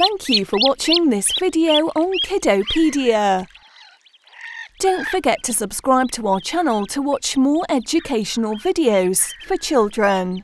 thank you for watching this video on Kiddopedia. Don't forget to subscribe to our channel to watch more educational videos for children.